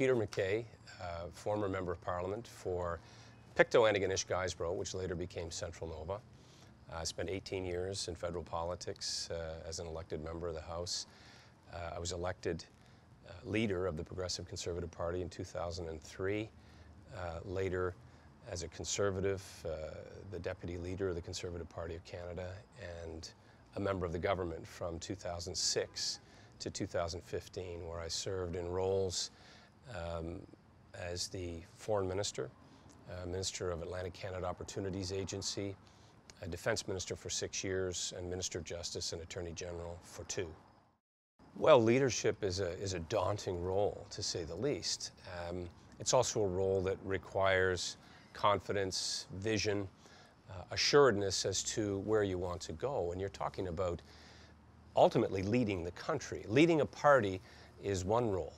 Peter MacKay, uh, former Member of Parliament for Pictou Antigonish Guysborough, which later became Central Nova. I spent 18 years in federal politics uh, as an elected member of the House. Uh, I was elected uh, leader of the Progressive Conservative Party in 2003. Uh, later, as a Conservative, uh, the Deputy Leader of the Conservative Party of Canada, and a member of the government from 2006 to 2015, where I served in roles um, as the Foreign Minister, uh, Minister of Atlantic Canada Opportunities Agency, a Defense Minister for six years, and Minister of Justice and Attorney General for two. Well, leadership is a, is a daunting role, to say the least. Um, it's also a role that requires confidence, vision, uh, assuredness as to where you want to go. And you're talking about ultimately leading the country. Leading a party is one role.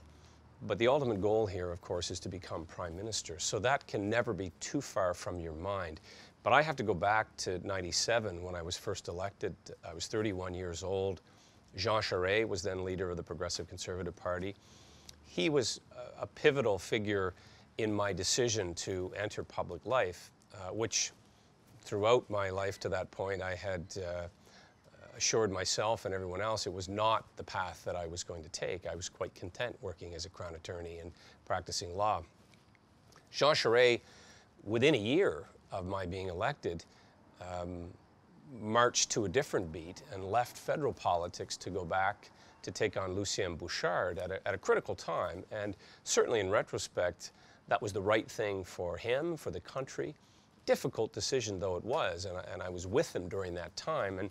But the ultimate goal here, of course, is to become prime minister. So that can never be too far from your mind. But I have to go back to 97 when I was first elected. I was 31 years old. Jean Charest was then leader of the Progressive Conservative Party. He was a pivotal figure in my decision to enter public life, uh, which throughout my life to that point I had uh, assured myself and everyone else it was not the path that I was going to take. I was quite content working as a Crown Attorney and practicing law. Jean Charest, within a year of my being elected, um, marched to a different beat and left federal politics to go back to take on Lucien Bouchard at a, at a critical time. And certainly in retrospect, that was the right thing for him, for the country. Difficult decision though it was, and I, and I was with him during that time. And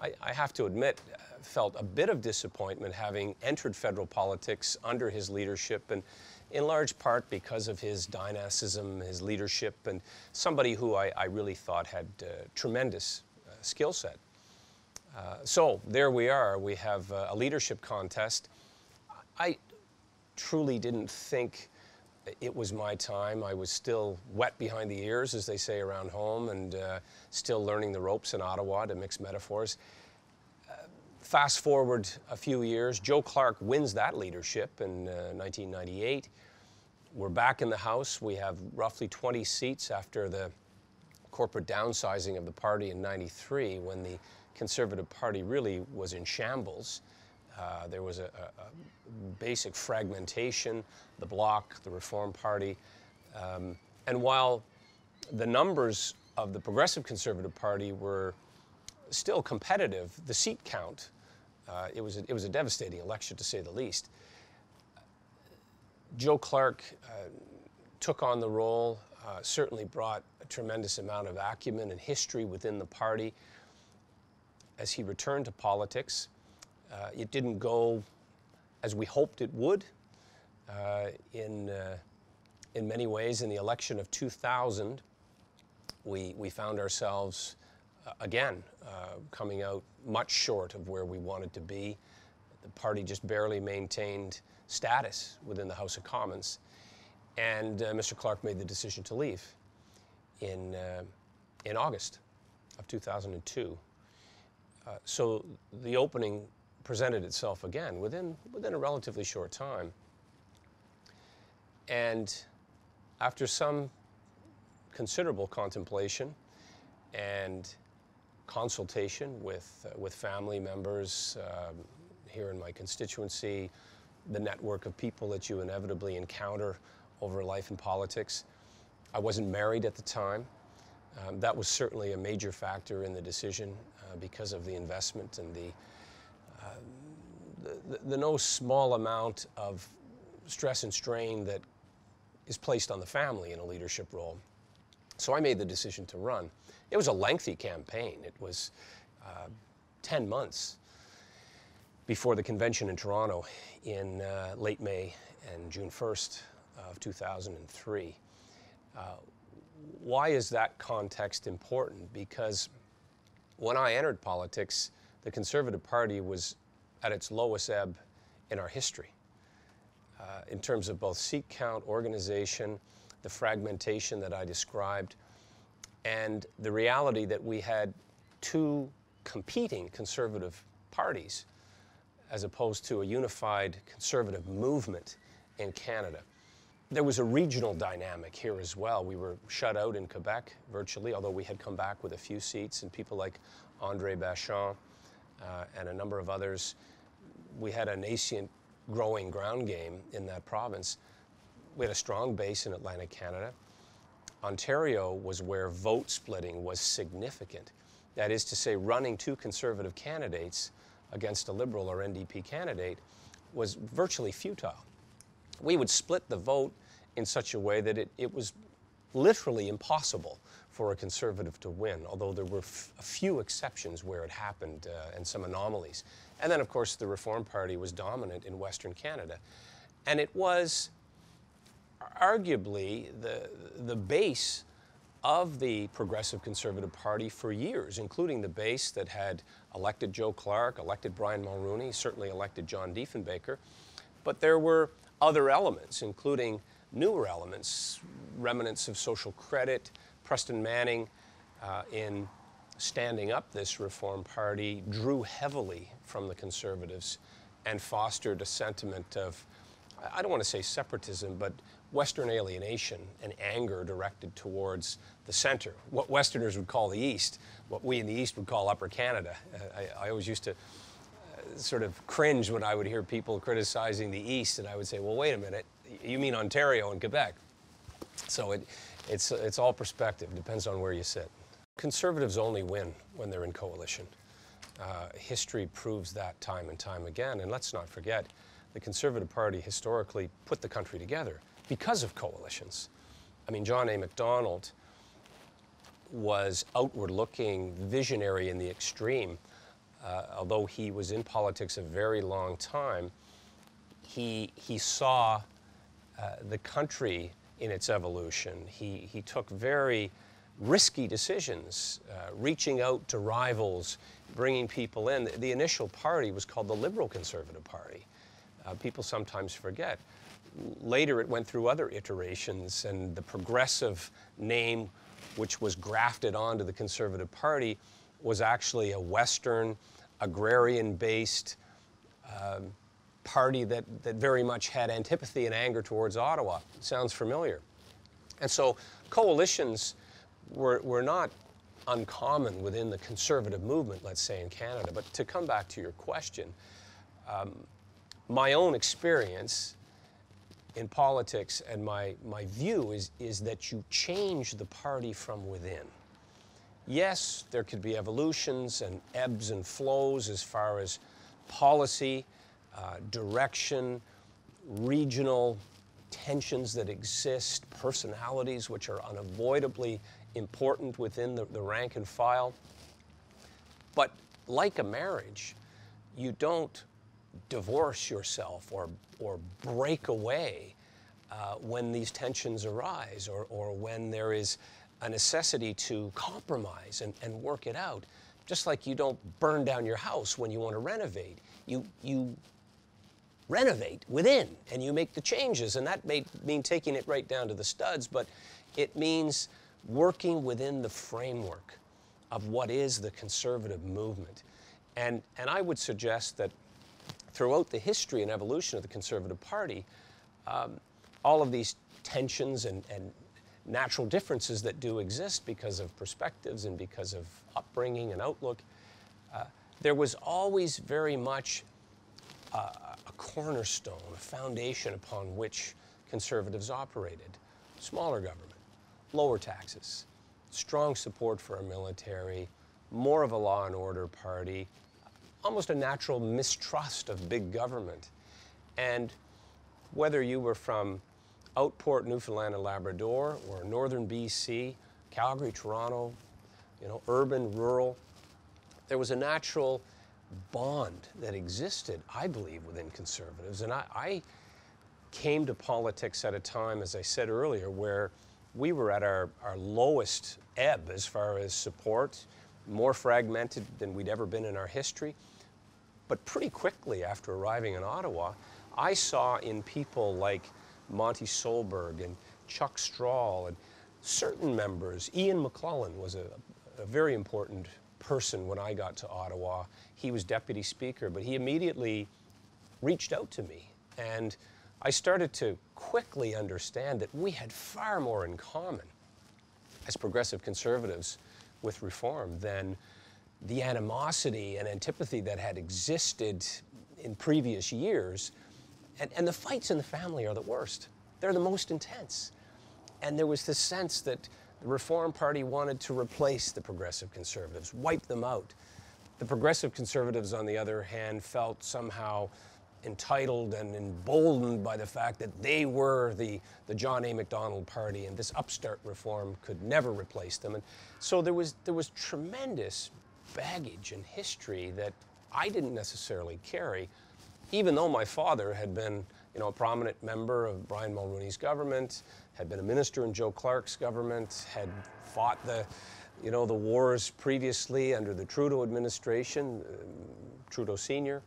I, I, have to admit, felt a bit of disappointment having entered federal politics under his leadership, and in large part because of his dynamism, his leadership, and somebody who I, I really thought had uh, tremendous uh, skill set. Uh, so there we are. We have uh, a leadership contest. I truly didn't think it was my time. I was still wet behind the ears, as they say around home, and uh, still learning the ropes in Ottawa, to mix metaphors. Uh, fast forward a few years, Joe Clark wins that leadership in uh, 1998. We're back in the House. We have roughly 20 seats after the corporate downsizing of the party in 93 when the Conservative Party really was in shambles. Uh, there was a, a, basic fragmentation, the Bloc, the Reform Party. Um, and while the numbers of the Progressive Conservative Party were still competitive, the seat count, uh, it, was a, it was a devastating election to say the least. Joe Clark uh, took on the role, uh, certainly brought a tremendous amount of acumen and history within the party. As he returned to politics, uh, it didn't go as we hoped it would. Uh, in, uh, in many ways, in the election of 2000, we, we found ourselves uh, again uh, coming out much short of where we wanted to be. The party just barely maintained status within the House of Commons. And uh, Mr. Clark made the decision to leave in, in August of 2002. so the opening presented itself again within, within a relatively short time. And after some considerable contemplation and consultation with, uh, with family members um, here in my constituency, the network of people that you inevitably encounter over life in politics. I wasn't married at the time. Um, that was certainly a major factor in the decision uh, because of the investment and the the, the, no small amount of stress and strain that is placed on the family in a leadership role. So I made the decision to run. It was a lengthy campaign. It was uh, 10 months before the convention in Toronto in uh, late May and June 1st of 2003. Uh, why is that context important? Because when I entered politics, the Conservative Party was at its lowest ebb in our history uh, in terms of both seat count, organization, the fragmentation that I described, and the reality that we had two competing conservative parties as opposed to a unified conservative movement in Canada. there was a regional dynamic here as well. We were shut out in Quebec virtually, although we had come back with a few seats, and people like Andre Bachand uh, and a number of others. We had a nascent growing ground game in that province. We had a strong base in Atlantic Canada. Ontario was where vote splitting was significant. That is to say, running two conservative candidates against a Liberal or NDP candidate was virtually futile. We would split the vote in such a way that it, it was literally impossible for a conservative to win, although there were a few exceptions where it happened uh, and some anomalies. And then, of course, the Reform Party was dominant in Western Canada. And it was arguably the, the base of the Progressive Conservative Party for years, including the base that had elected Joe Clark, elected Brian Mulroney, certainly elected John Diefenbaker. But there were other elements, including newer elements, remnants of social credit. Preston Manning, uh, in standing up this Reform Party, drew heavily from the Conservatives and fostered a sentiment of, I don't want to say separatism, but Western alienation and anger directed towards the center, what Westerners would call the East, what we in the East would call Upper Canada. Uh, I, I, always used to uh, sort of cringe when I would hear people criticizing the East, and I would say, well, wait a minute, you mean Ontario and Quebec. So it, it's, it's all perspective, depends on where you sit. Conservatives only win when they're in coalition. Uh, history proves that time and time again, and let's not forget, the Conservative Party historically put the country together because of coalitions. I mean, John A. Macdonald was outward looking, visionary in the extreme. Uh, although he was in politics a very long time, he, he saw uh, the country in its evolution. He, he took very risky decisions, uh, reaching out to rivals, bringing people in. The, initial party was called the Liberal Conservative Party. Uh, people sometimes forget later it went through other iterations, and the progressive name, which was grafted onto the Conservative Party, was actually a Western, agrarian based um, party that, that very much had antipathy and anger towards Ottawa. Sounds familiar. And so coalitions were, were not uncommon within the conservative movement, let's say in Canada. But to come back to your question, um, my own experience in politics and my, my view is, is that you change the party from within. Yes, there could be evolutions and ebbs and flows as far as policy, uh, direction, regional tensions that exist, personalities which are unavoidably important within the, the rank and file. But like a marriage, you don't divorce yourself or, or break away uh, when these tensions arise or, or when there is a necessity to compromise and, and work it out. Just like you don't burn down your house when you want to renovate. You, you renovate within and you make the changes. And that may mean taking it right down to the studs, but it means working within the framework of what is the conservative movement. And, and I would suggest that throughout the history and evolution of the Conservative Party, um, all of these tensions and, and natural differences that do exist because of perspectives and because of upbringing and outlook, uh, there was always very much uh, cornerstone, a foundation upon which conservatives operated. Smaller government, lower taxes, strong support for our military, more of a law and order party, almost a natural mistrust of big government. And whether you were from Outport, Newfoundland and Labrador, or northern BC, Calgary, Toronto, you know, urban, rural, there was a natural bond that existed, I believe, within conservatives. And I, I came to politics at a time, as I said earlier, where we were at our, our lowest ebb as far as support, more fragmented than we'd ever been in our history. But pretty quickly after arriving in Ottawa, I saw in people like Monte Solberg and Chuck Strahl and certain members, Ian McClelland was a, a very important person when I got to Ottawa. He was deputy speaker, but he immediately reached out to me and I started to quickly understand that we had far more in common as progressive conservatives with reform than the animosity and antipathy that had existed in previous years. And, and the fights in the family are the worst. They're the most intense. And there was this sense that the Reform Party wanted to replace the progressive conservatives, wipe them out. The progressive conservatives, on the other hand, felt somehow entitled and emboldened by the fact that they were the, the John A. Macdonald party and this upstart reform could never replace them. And so there was, there was tremendous baggage and history that I didn't necessarily carry, even though my father had been you know, a prominent member of Brian Mulroney's government, had been a minister in Joe Clark's government, had fought the, you know, the wars previously under the Trudeau administration, uh, Trudeau Sr.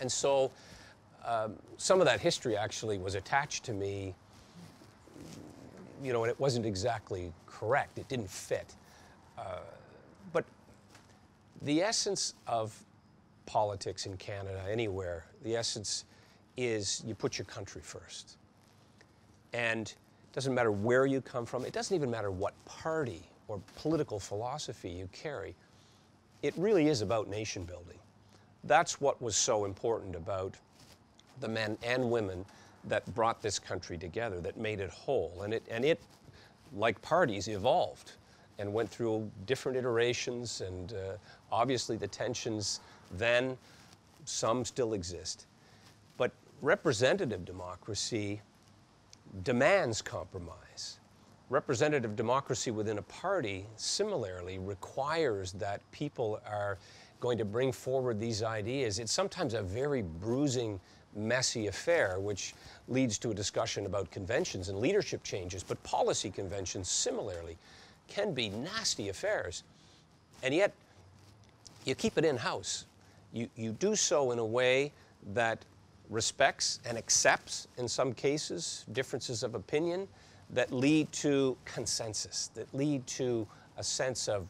And so um, some of that history actually was attached to me, you know, and it wasn't exactly correct. It didn't fit. Uh, but the essence of politics in Canada, anywhere, the essence is you put your country first. And doesn't matter where you come from, it doesn't even matter what party or political philosophy you carry. It really is about nation building. That's what was so important about the men and women that brought this country together, that made it whole. And it, and it like parties, evolved and went through different iterations. And uh, obviously, the tensions then, some still exist. But representative democracy demands compromise. Representative democracy within a party similarly requires that people are going to bring forward these ideas. It's sometimes a very bruising, messy affair, which leads to a discussion about conventions and leadership changes. But policy conventions, similarly, can be nasty affairs. And yet, you keep it in house. You, you do so in a way that respects and accepts, in some cases, differences of opinion that lead to consensus, that lead to a sense of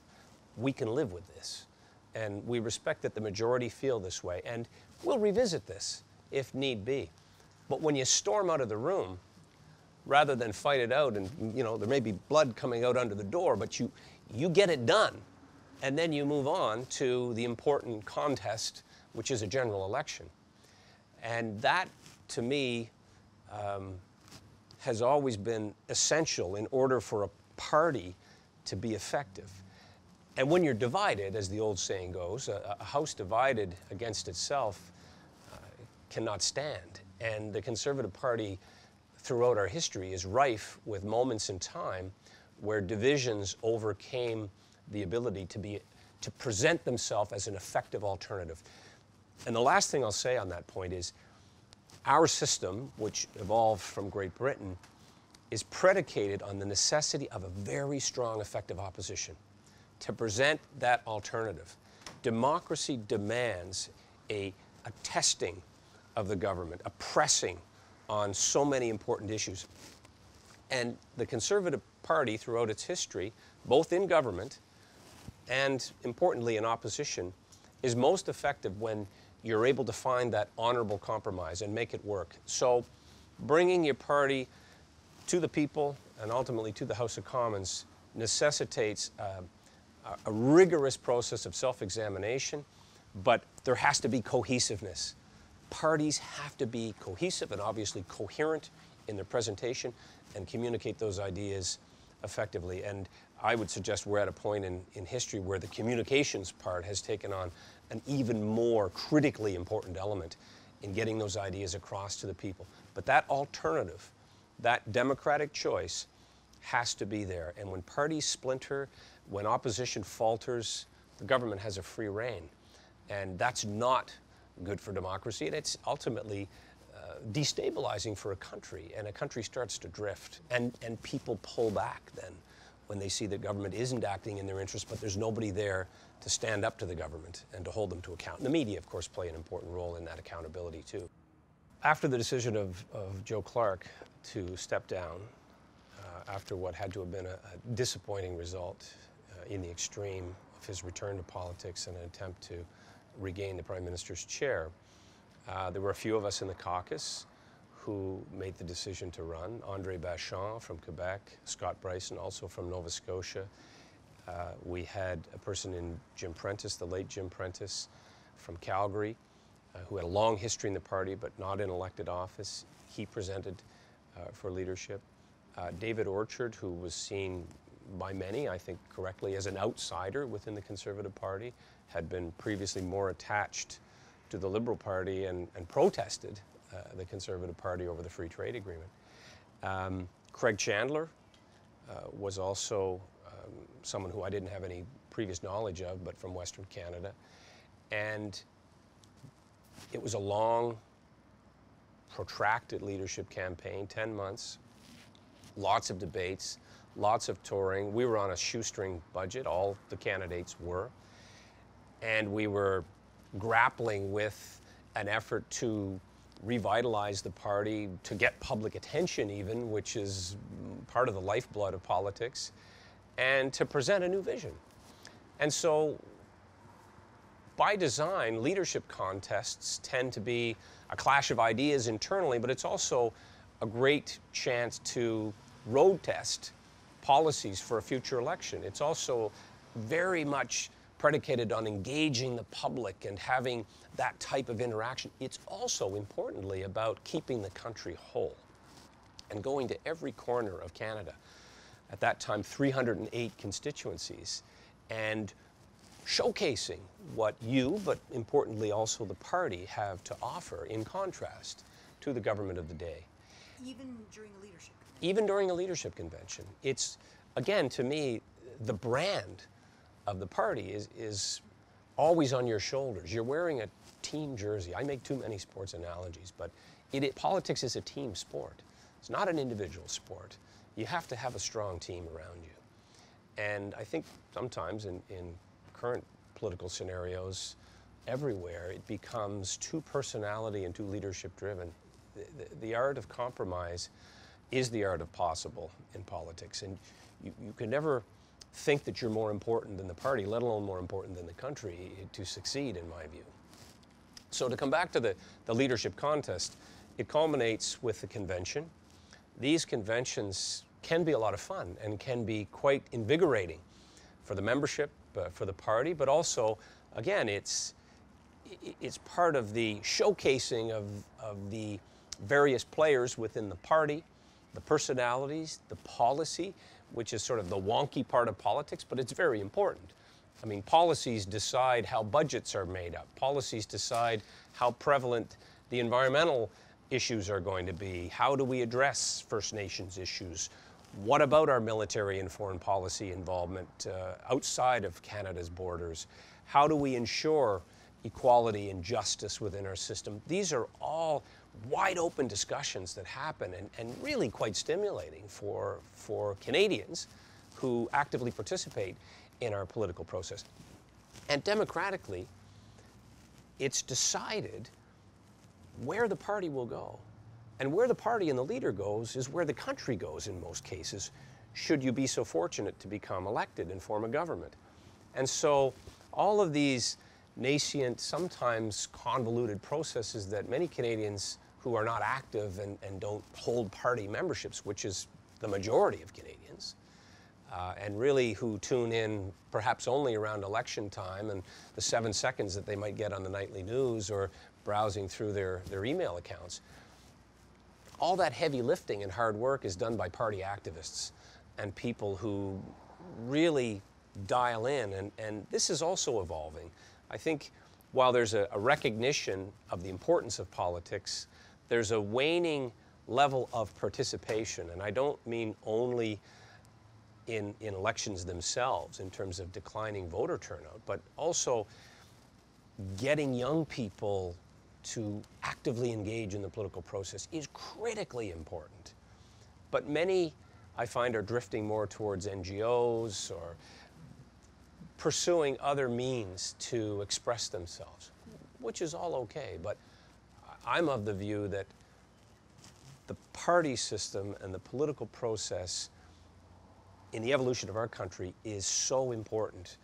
we can live with this. And we respect that the majority feel this way. And we'll revisit this if need be. But when you storm out of the room, rather than fight it out and you know there may be blood coming out under the door but you you get it done and then you move on to the important contest which is a general election and that to me um, has always been essential in order for a party to be effective and when you're divided, as the old saying goes, a, a house divided against itself uh, cannot stand. And the Conservative Party, throughout our history, is rife with moments in time where divisions overcame the ability to be to present themselves as an effective alternative. And the last thing I'll say on that point is our system, which evolved from Great Britain, is predicated on the necessity of a very strong, effective opposition to present that alternative. Democracy demands a, a testing of the government, a pressing on so many important issues. And the Conservative Party, throughout its history, both in government and importantly in opposition, is most effective when you're able to find that honorable compromise and make it work. So, bringing your party to the people and ultimately to the House of Commons necessitates uh, a rigorous process of self examination, but there has to be cohesiveness. Parties have to be cohesive and obviously coherent in their presentation and communicate those ideas effectively. And I would suggest we're at a point in, in history where the communications part has taken on an even more critically important element in getting those ideas across to the people. But that alternative, that democratic choice, has to be there. And when parties splinter, when opposition falters, the government has a free rein. And that's not good for democracy, and it's ultimately uh, destabilizing for a country. And a country starts to drift, and, and people pull back then when they see the government isn't acting in their interest, but there's nobody there to stand up to the government and to hold them to account. And the media, of course, play an important role in that accountability, too. After the decision of, of Joe Clark to step down, uh, after what had to have been a, a disappointing result in the extreme of his return to politics and an attempt to regain the Prime Minister's chair. Uh, there were a few of us in the caucus who made the decision to run, Andre Bachand from Quebec, Scott Brison also from Nova Scotia. Uh, we had a person in Jim Prentice, the late Jim Prentice from Calgary, uh, who had a long history in the party but not in elected office. He presented uh, for leadership. Uh, David Orchard, who was seen by many, I think correctly, as an outsider within the Conservative Party, had been previously more attached to the Liberal Party and, and protested the Conservative Party over the Free Trade Agreement. Um, Craig Chandler uh, was also um, someone who I didn't have any previous knowledge of, but from Western Canada. And it was a long, protracted leadership campaign, 10 months, lots of debates, lots of touring. We were on a shoestring budget, all the candidates were. And we were grappling with an effort to revitalize the party, to get public attention, even, which is part of the lifeblood of politics, and to present a new vision. And so, by design, leadership contests tend to be a clash of ideas internally, but it's also a great chance to road test policies for a future election. It's also very much predicated on engaging the public and having that type of interaction. It's also importantly about keeping the country whole and going to every corner of Canada. At that time, 308 constituencies and showcasing what you, but importantly also the party, have to offer in contrast to the government of the day. Even during a leadership convention? Even during a leadership convention. It's, again, to me, the brand of the party is, is always on your shoulders. You're wearing a team jersey. I make too many sports analogies, but it, it, politics is a team sport. It's not an individual sport. You have to have a strong team around you. And I think sometimes in, in current political scenarios, everywhere, it becomes too personality and too leadership driven. The, the, the, art of compromise is the art of possible in politics. And you, you can never think that you're more important than the party, let alone more important than the country, to succeed, in my view. So, to come back to the, the leadership contest, it culminates with the convention. These conventions can be a lot of fun and can be quite invigorating for the membership, uh, for the party, but also, again, it's, it's part of the showcasing of, of the various players within the party, the personalities, the policy, which is sort of the wonky part of politics, but it's very important. I mean, policies decide how budgets are made up. Policies decide how prevalent the environmental issues are going to be. How do we address First Nations issues? What about our military and foreign policy involvement uh, outside of Canada's borders? How do we ensure equality and justice within our system? These are all wide open discussions that happen and, and really quite stimulating for, for Canadians who actively participate in our political process. And democratically, it's decided where the party will go. And where the party and the leader goes is where the country goes in most cases, should you be so fortunate to become elected and form a government. And so all of these nascent, sometimes convoluted processes that many Canadians who are not active and, and don't hold party memberships, which is the majority of Canadians, uh, and really who tune in perhaps only around election time and the seven seconds that they might get on the nightly news or browsing through their, their email accounts. All that heavy lifting and hard work is done by party activists and people who really dial in, and, and this is also evolving. I think while there's a, a recognition of the importance of politics, there's a waning level of participation, and I don't mean only in, in elections themselves in terms of declining voter turnout, but also getting young people to actively engage in the political process is critically important. But many, I find, are drifting more towards NGOs or pursuing other means to express themselves, which is all okay. But I'm of the view that the party system and the political process in the evolution of our country is so important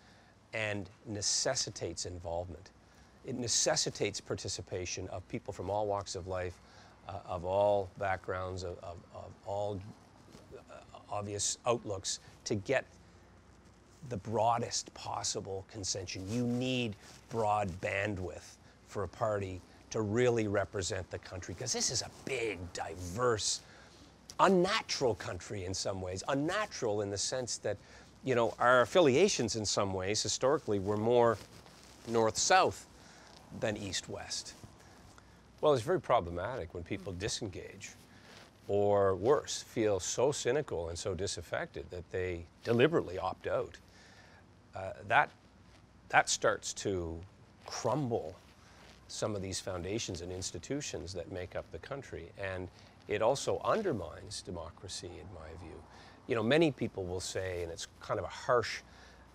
and necessitates involvement. It necessitates participation of people from all walks of life, uh, of all backgrounds, of, of, of all uh, obvious outlooks, to get the broadest possible consensus. You need broad bandwidth for a party to really represent the country because this is a big, diverse, unnatural country in some ways. Unnatural in the sense that, you know, our affiliations in some ways historically were more north south than east west. Well, it's very problematic when people disengage or worse, feel so cynical and so disaffected that they deliberately opt out. Uh, that, that starts to crumble some of these foundations and institutions that make up the country. And it also undermines democracy, in my view. You know, many people will say, and it's kind of a harsh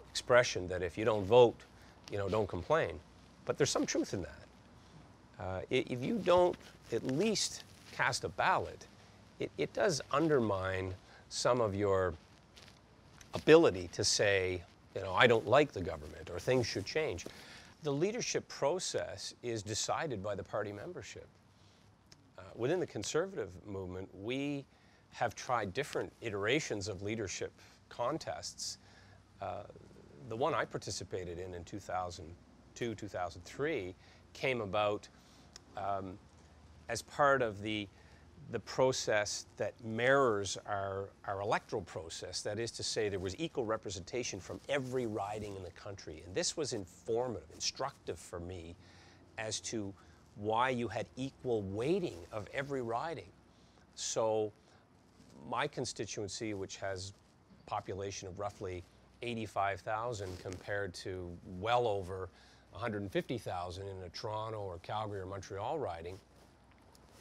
expression, that if you don't vote, you know, don't complain. But there's some truth in that. Uh, if you don't at least cast a ballot, it, it does undermine some of your ability to say, you know, I don't like the government or things should change. The leadership process is decided by the party membership. Uh, within the conservative movement, we have tried different iterations of leadership contests. Uh, the one I participated in in 2002, 2003 came about um, as part of the the process that mirrors our, our electoral process. That is to say, there was equal representation from every riding in the country. And this was informative, instructive for me as to why you had equal weighting of every riding. So my constituency, which has population of roughly 85,000 compared to well over 150,000 in a Toronto or Calgary or Montreal riding,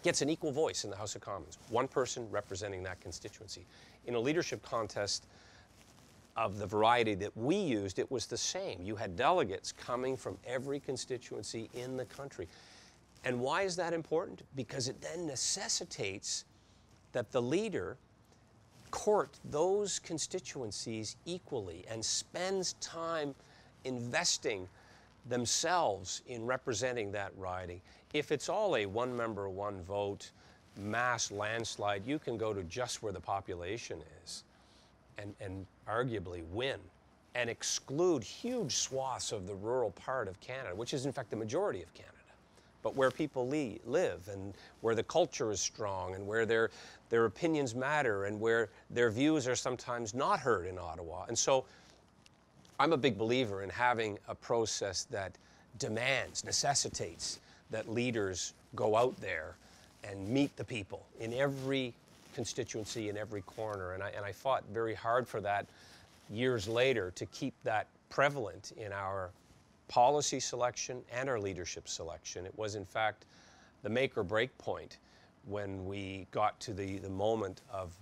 gets an equal voice in the House of Commons, one person representing that constituency. In a leadership contest of the variety that we used, it was the same. You had delegates coming from every constituency in the country. And why is that important? Because it then necessitates that the leader court those constituencies equally and spends time investing themselves in representing that riding. If it's all a one member, one vote, mass landslide, you can go to just where the population is and, and arguably win and exclude huge swaths of the rural part of Canada, which is in fact the majority of Canada, but where people li live and where the culture is strong and where their, their opinions matter and where their views are sometimes not heard in Ottawa. And so I'm a big believer in having a process that demands, necessitates that leaders go out there and meet the people in every constituency, in every corner. And I, and I fought very hard for that years later to keep that prevalent in our policy selection and our leadership selection. It was, in fact, the make or break point when we got to the, the moment of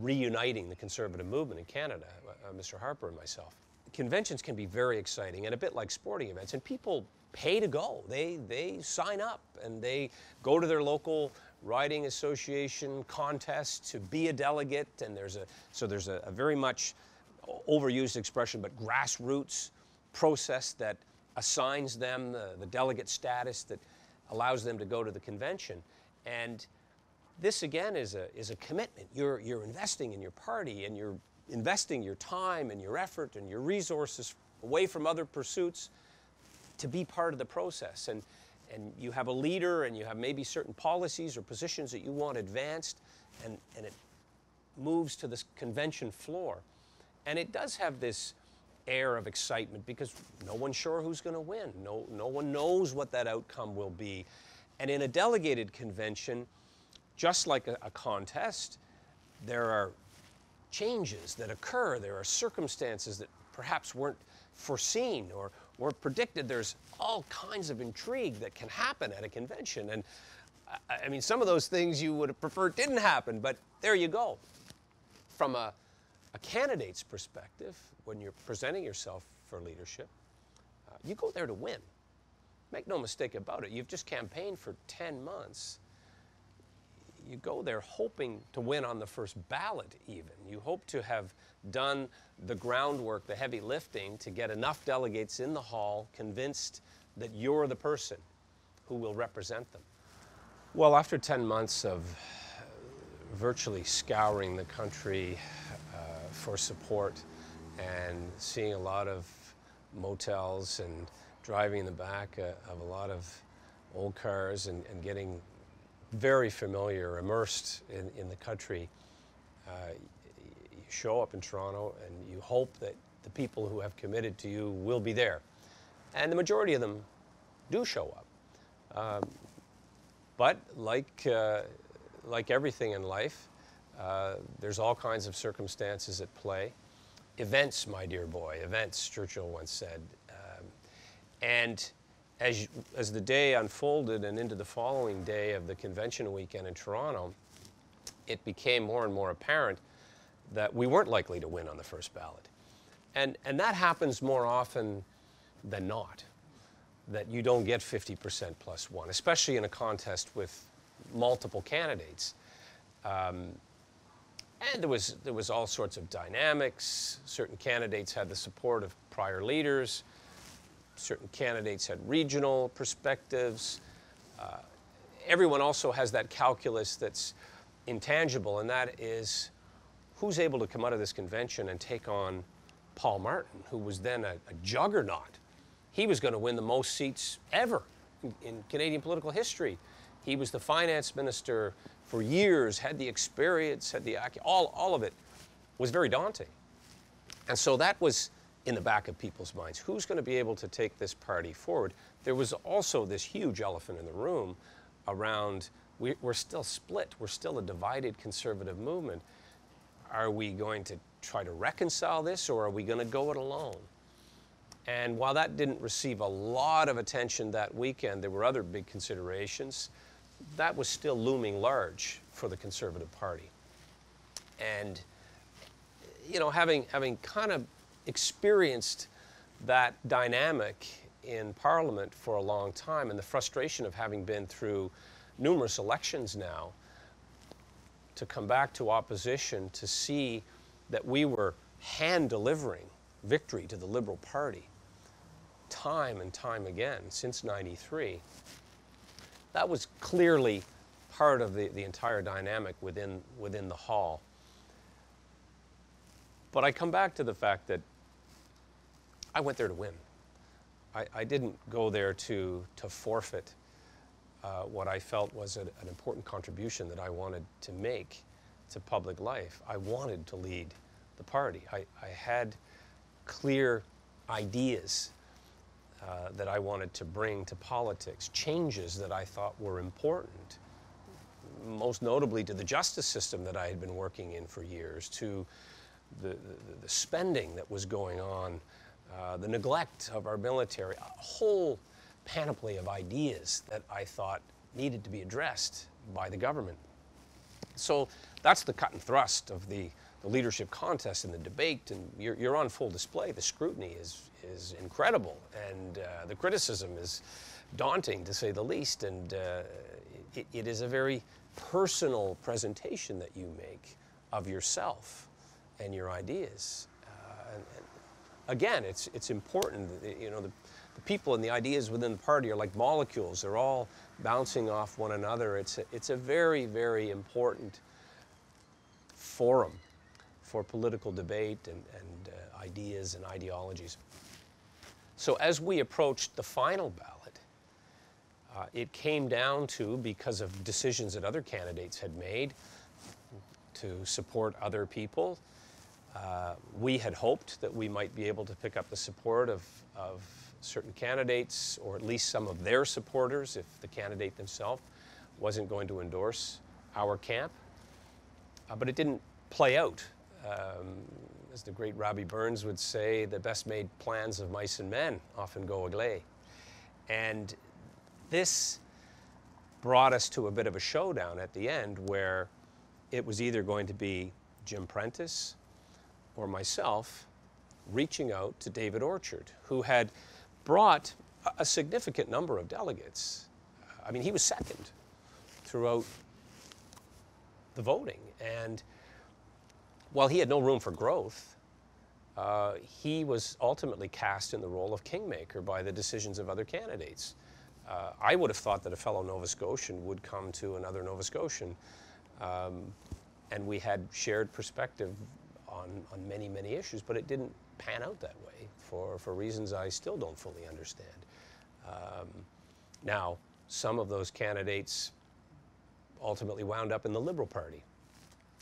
reuniting the conservative movement in Canada, uh, Mr. Harper and myself conventions can be very exciting and a bit like sporting events, and people pay to go. They, they sign up and they go to their local riding association contest to be a delegate, and there's a, so there's a, a very much overused expression, but grassroots process that assigns them the, the delegate status that allows them to go to the convention. And this again is a, is a commitment. You're, you're investing in your party and you're investing your time and your effort and your resources away from other pursuits to be part of the process. And, and you have a leader and you have maybe certain policies or positions that you want advanced, and, and it moves to this convention floor. And it does have this air of excitement because no one's sure who's going to win. No, no one knows what that outcome will be. And in a delegated convention, just like a, a contest, there are changes that occur. There are circumstances that perhaps weren't foreseen or, or predicted. There's all kinds of intrigue that can happen at a convention. And I, I mean, some of those things you would have preferred didn't happen, but there you go. From a, a candidate's perspective, when you're presenting yourself for leadership, uh, you go there to win. Make no mistake about it. You've just campaigned for 10 months you go there hoping to win on the first ballot, even. You hope to have done the groundwork, the heavy lifting, to get enough delegates in the hall convinced that you're the person who will represent them. Well, after 10 months of virtually scouring the country uh, for support and seeing a lot of motels and driving in the back uh, of a lot of old cars and, and getting very familiar, immersed in, in the country, uh, you show up in Toronto and you hope that the people who have committed to you will be there. And the majority of them do show up. Um, but like, uh, like everything in life, uh, there's all kinds of circumstances at play. Events, my dear boy, events, Churchill once said. Um, and as, as the day unfolded and into the following day of the convention weekend in Toronto, it became more and more apparent that we weren't likely to win on the first ballot. And, and that happens more often than not, that you don't get 50% plus one, especially in a contest with multiple candidates. Um, and there was, there was all sorts of dynamics. Certain candidates had the support of prior leaders. Certain candidates had regional perspectives. Uh, everyone also has that calculus that's intangible, and that is who's able to come out of this convention and take on Paul Martin, who was then a, a juggernaut. He was going to win the most seats ever in, in Canadian political history. He was the finance minister for years, had the experience, had the all, all of it was very daunting. And so that was in the back of people's minds. Who's going to be able to take this party forward? There was also this huge elephant in the room around we, are still split. We're still a divided conservative movement. Are we going to try to reconcile this or are we going to go it alone? And while that didn't receive a lot of attention that weekend, there were other big considerations that was still looming large for the Conservative Party. And, you know, having, having kind of experienced that dynamic in Parliament for a long time and the frustration of having been through numerous elections now, to come back to opposition to see that we were hand delivering victory to the Liberal Party time and time again since 93 that was clearly part of the, the entire dynamic within, within the hall. But I come back to the fact that I went there to win. I, I didn't go there to, to forfeit uh, what I felt was a, an important contribution that I wanted to make to public life. I wanted to lead the party. I, I had clear ideas uh, that I wanted to bring to politics, changes that I thought were important, most notably to the justice system that I had been working in for years, to the, the, the spending that was going on, uh, the neglect of our military, a whole panoply of ideas that I thought needed to be addressed by the government. So that's the cut and thrust of the, the leadership contest and the debate, and you're, you're on full display. The scrutiny is, is incredible, and uh, the criticism is daunting to say the least. And uh, it, it is a very personal presentation that you make of yourself and your ideas. Uh, and, and again, it's, it's important, you know, the, the people and the ideas within the party are like molecules. They're all bouncing off one another. It's a, it's a very, very important forum for political debate and, and uh, ideas and ideologies. So as we approached the final ballot, uh, it came down to, because of decisions that other candidates had made to support other people, uh, we had hoped that we might be able to pick up the support of, of certain candidates, or at least some of their supporters, if the candidate themselves wasn't going to endorse our camp. Uh, but it didn't play out. Um, as the great Robbie Burns would say, the best made plans of mice and men often go agley. And this brought us to a bit of a showdown at the end where it was either going to be Jim Prentice or myself reaching out to David Orchard, who had brought a significant number of delegates. I mean, he was second throughout the voting. And while he had no room for growth, uh, he was ultimately cast in the role of kingmaker by the decisions of other candidates. uh, I would have thought that a fellow Nova Scotian would come to another Nova Scotian, um, and we had shared perspective on, on many, many issues, but it didn't pan out that way for, for reasons I still don't fully understand. Um, now, some of those candidates ultimately wound up in the Liberal Party.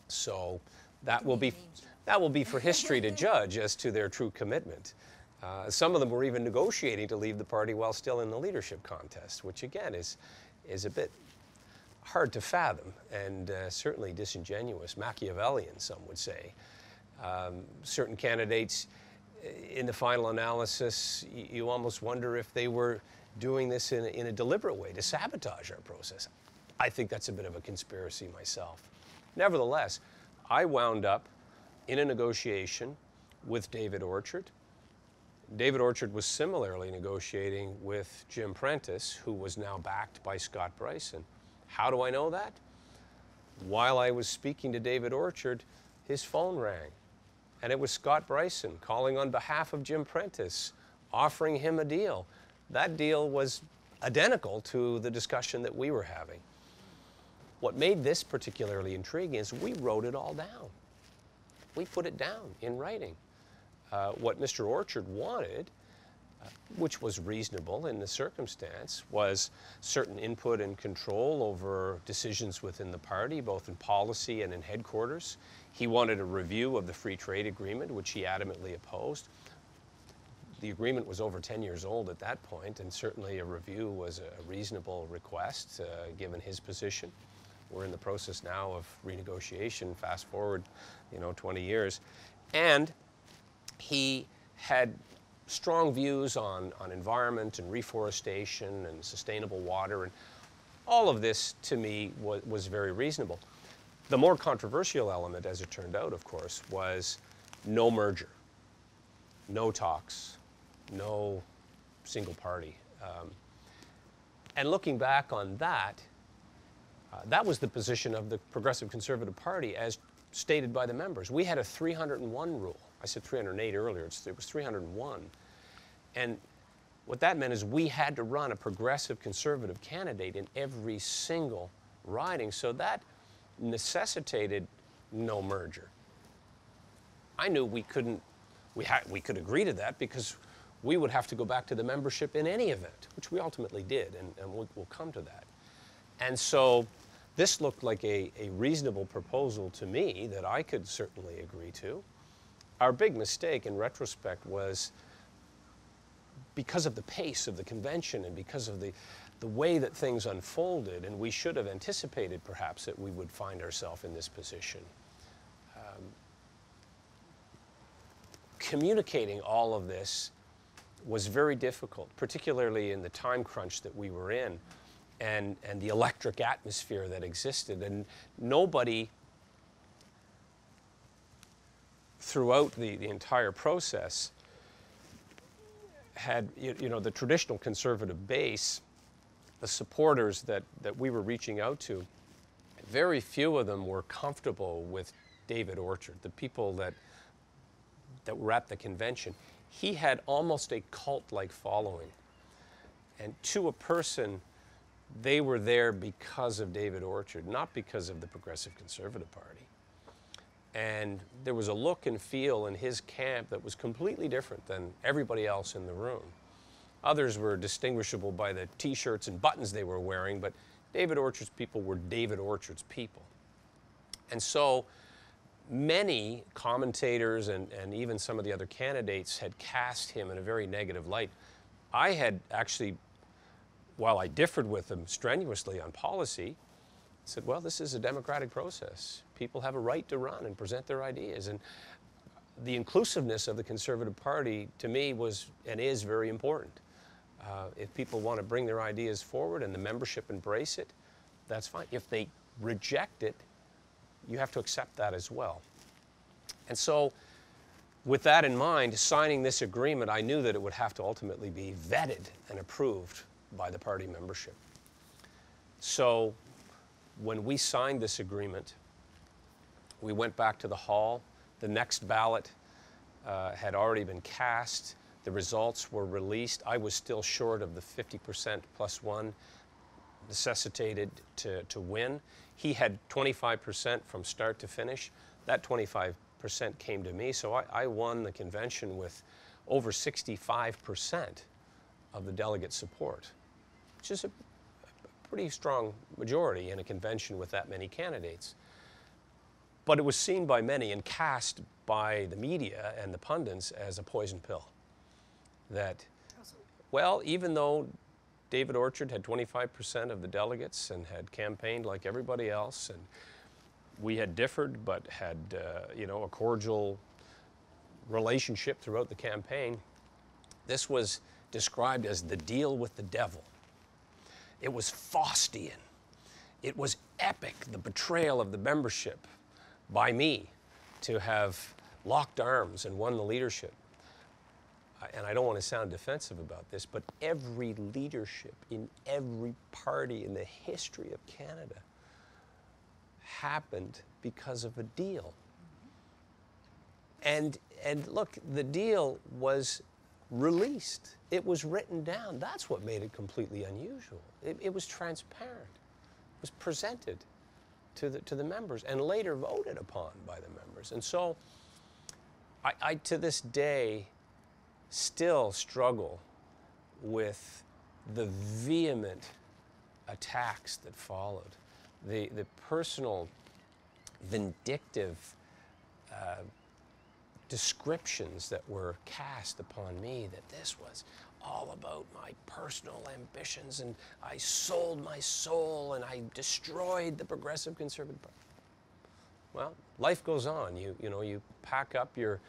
So that will be that will be for history to judge as to their true commitment. Uh, some of them were even negotiating to leave the party while still in the leadership contest, which again is is a bit hard to fathom and uh, certainly disingenuous, Machiavellian, some would say. Um, certain candidates, uh, in the final analysis, you almost wonder if they were doing this in in a deliberate way to sabotage our process. I think that's a bit of a conspiracy myself. Nevertheless, I wound up in a negotiation with David Orchard. David Orchard was similarly negotiating with Jim Prentice, who was now backed by Scott Brison. How do I know that? While I was speaking to David Orchard, his phone rang. And it was Scott Brison calling on behalf of Jim Prentice, offering him a deal. That deal was identical to the discussion that we were having. What made this particularly intriguing is we wrote it all down. We put it down in writing. Uh, what Mr. Orchard wanted, uh, which was reasonable in the circumstance, was certain input and control over decisions within the party, both in policy and in headquarters. He wanted a review of the free trade agreement, which he adamantly opposed. The agreement was over 10 years old at that point, and certainly a review was a reasonable request uh, given his position. We're in the process now of renegotiation, fast forward, you know, 20 years. And he had strong views on, on environment and reforestation and sustainable water. And all of this, to me, was, was very reasonable. The more controversial element, as it turned out, of course, was no merger, no talks, no single party. Um, and looking back on that, uh, that was the position of the Progressive Conservative Party as stated by the members. We had a 301 rule. I said 308 earlier, it's, it was 301. And what that meant is we had to run a progressive conservative candidate in every single riding. So that necessitated no merger. I knew we couldn't, we, had, we could agree to that because we would have to go back to the membership in any event, which we ultimately did, and, and we'll, we'll come to that. And so this looked like a, a reasonable proposal to me that I could certainly agree to. Our big mistake in retrospect was because of the pace of the convention and because of the, the way that things unfolded, and we should have anticipated perhaps that we would find ourselves in this position. Um, communicating all of this was very difficult, particularly in the time crunch that we were in and, and the electric atmosphere that existed. And nobody throughout the, the entire process had, you, you know, the traditional conservative base, the supporters that, that we were reaching out to, very few of them were comfortable with David Orchard, the people that, that were at the convention. He had almost a cult like following. And to a person, they were there because of David Orchard, not because of the Progressive Conservative Party. And there was a look and feel in his camp that was completely different than everybody else in the room. Others were distinguishable by the t shirts and buttons they were wearing, but David Orchard's people were David Orchard's people. And so many commentators and, and even some of the other candidates had cast him in a very negative light. I had actually while I differed with them strenuously on policy, said, well, this is a democratic process. People have a right to run and present their ideas. And the inclusiveness of the Conservative Party, to me, was and is very important. Uh, if people want to bring their ideas forward and the membership embrace it, that's fine. If they reject it, you have to accept that as well. And so, with that in mind, signing this agreement, I knew that it would have to ultimately be vetted and approved by the party membership. So when we signed this agreement, we went back to the hall. The next ballot uh, had already been cast. The results were released. I was still short of the 50% plus one necessitated to, to win. He had 25% from start to finish. That 25% came to me, so I, I won the convention with over 65% of the delegate support, which is a, a pretty strong majority in a convention with that many candidates. But it was seen by many and cast by the media and the pundits as a poison pill. That, well, even though David Orchard had 25% of the delegates and had campaigned like everybody else, and we had differed but had, uh, you know, a cordial relationship throughout the campaign. This was described as the deal with the devil. It was Faustian. It was epic, the betrayal of the membership by me to have locked arms and won the leadership. And I don't want to sound defensive about this, but every leadership in every party in the history of Canada happened because of a deal. And, and look, the deal was released. It was written down. That's what made it completely unusual. It, it was transparent. It was presented to the, to the members and later voted upon by the members. And so I, I to this day, still struggle with the vehement attacks that followed, the, the personal, vindictive uh, descriptions that were cast upon me that this was all about my personal ambitions and I sold my soul and I destroyed the Progressive Conservative Party. Well, life goes on. You, you know, you pack up your,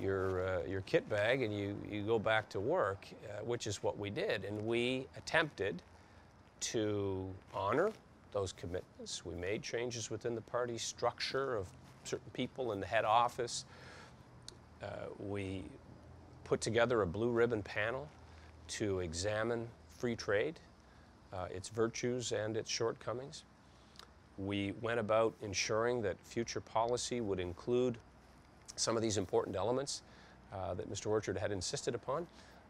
your, uh, your kit bag and you, you go back to work, uh, which is what we did. And we attempted to honor those commitments. We made changes within the party structure of certain people in the head office. Uh, we put together a blue ribbon panel to examine free trade, uh, its virtues and its shortcomings. We went about ensuring that future policy would include some of these important elements uh, that Mr. Orchard had insisted upon,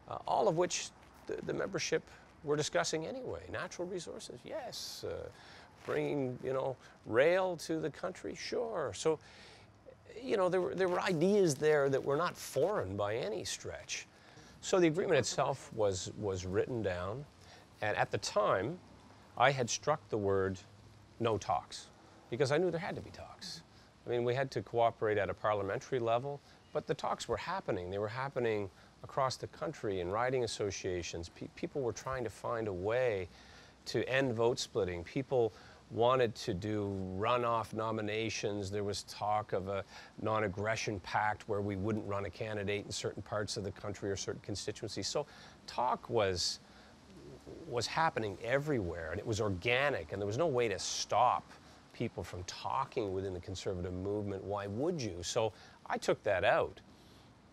uh, all of which the, the, membership were discussing anyway. Natural resources, yes. Uh, bringing, you know, rail to the country, sure. So, you know, there were, there were ideas there that were not foreign by any stretch. So the agreement itself was, was written down, and at the time, I had struck the word no talks because I knew there had to be talks. I mean, we had to cooperate at a parliamentary level, but the talks were happening. They were happening across the country in riding associations. Pe people were trying to find a way to end vote splitting. People wanted to do runoff nominations. There was talk of a non-aggression pact where we wouldn't run a candidate in certain parts of the country or certain constituencies. So talk was was happening everywhere and it was organic and there was no way to stop people from talking within the conservative movement. Why would you? So I took that out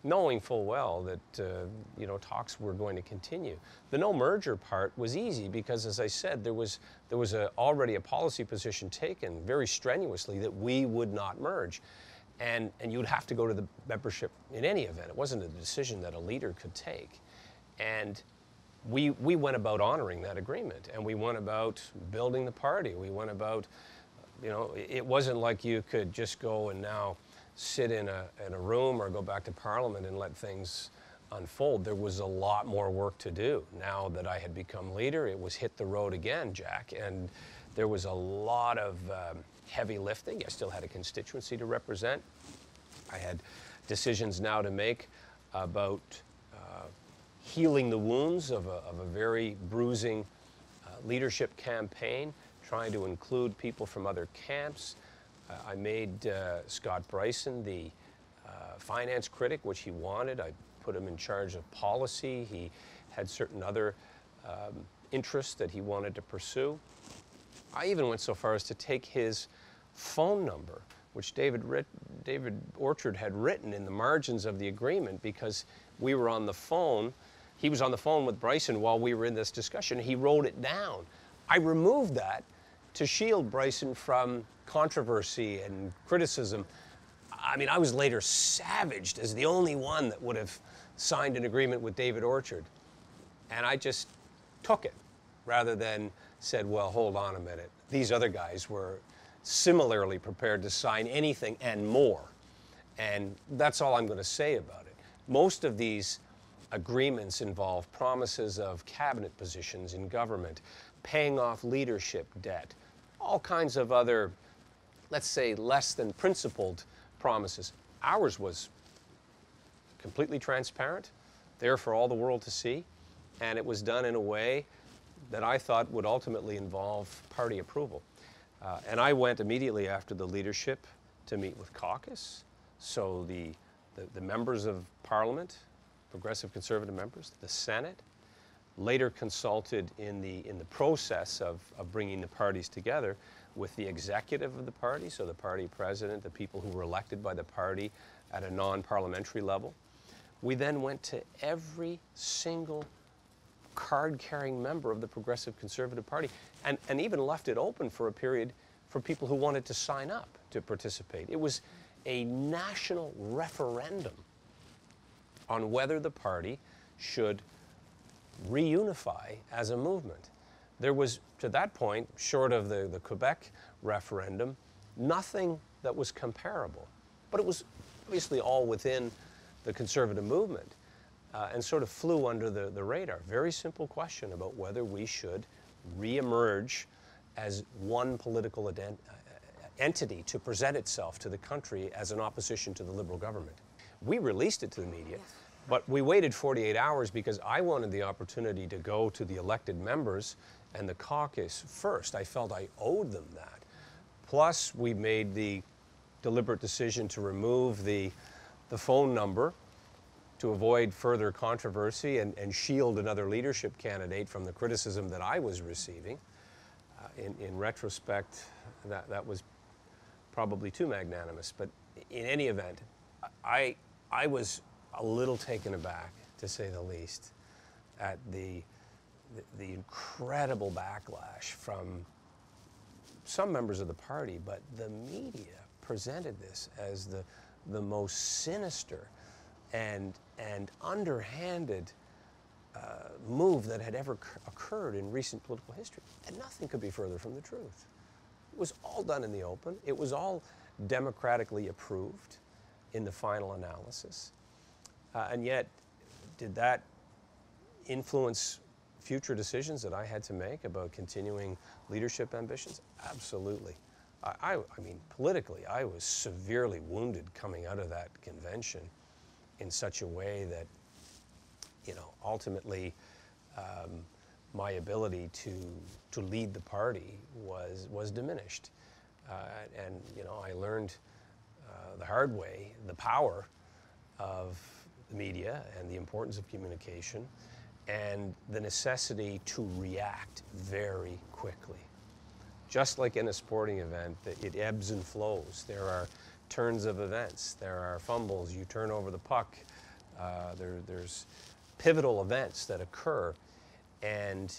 knowing full well that uh, you know talks were going to continue. The no merger part was easy because, as I said, there was there was a, already a policy position taken very strenuously that we would not merge, and and you'd have to go to the membership in any event. It wasn't a decision that a leader could take, and. We, we went about honoring that agreement and we went about building the party. We went about, you know, it wasn't like you could just go and now sit in a, in a room or go back to Parliament and let things unfold. There was a lot more work to do. Now that I had become leader, it was hit the road again, Jack, and there was a lot of um, heavy lifting. I still had a constituency to represent. I had decisions now to make about uh, healing the wounds of a, of a very bruising uh, leadership campaign, trying to include people from other camps, uh, I made uh, Scott Brison the uh, finance critic, which he wanted. I put him in charge of policy. He had certain other um, interests that he wanted to pursue. I even went so far as to take his phone number, which David, David Orchard had written in the margins of the agreement because we were on the phone. He was on the phone with Brison while we were in this discussion. He wrote it down. I removed that to shield Brison from controversy and criticism. I mean, I was later savaged as the only one that would have signed an agreement with David Orchard. And I just took it rather than said, well, hold on a minute. These other guys were similarly prepared to sign anything and more. And that's all I'm going to say about it. Most of these agreements involve promises of cabinet positions in government, paying off leadership debt, all kinds of other, let's say, less than principled promises. Ours was completely transparent, there for all the world to see, and it was done in a way that I thought would ultimately involve party approval. Uh, and I went immediately after the leadership to meet with caucus. So the, the, the members of parliament, progressive conservative members, the Senate, later consulted in the, in the process of, of bringing the parties together with the executive of the party, so the party president, the people who were elected by the party at a non parliamentary level. We then went to every single card carrying member of the Progressive Conservative Party and, and even left it open for a period for people who wanted to sign up to participate. It was a national referendum on whether the party should reunify as a movement. There was, to that point, short of the, the Quebec referendum, nothing that was comparable. But it was obviously all within the conservative movement uh, and sort of flew under the, the radar. Very simple question about whether we should reemerge as one political ident- uh, entity to present itself to the country as an opposition to the Liberal government. We released it to the media. Yes. But we waited 48 hours because I wanted the opportunity to go to the elected members and the caucus first. I felt I owed them that. Plus, we made the deliberate decision to remove the, the phone number to avoid further controversy and, and shield another leadership candidate from the criticism that I was receiving. Uh, in, in retrospect, that, that was probably too magnanimous. But in any event, I, I was a little taken aback, to say the least, at the, the, the incredible backlash from some members of the party, but the media presented this as the, the most sinister and, and underhanded uh, move that had ever cur- occurred in recent political history. And nothing could be further from the truth. It was all done in the open, it was all democratically approved in the final analysis. Uh, and yet, did that influence future decisions that I had to make about continuing leadership ambitions? Absolutely. I, I, I mean, politically, I was severely wounded coming out of that convention in such a way that, you know, ultimately um, my ability to, to lead the party was, was diminished. Uh, and, you know, I learned uh, the hard way the power of the media and the importance of communication and the necessity to react very quickly. Just like in a sporting event, it ebbs and flows. There are turns of events, there are fumbles, you turn over the puck, uh, there, there's pivotal events that occur, and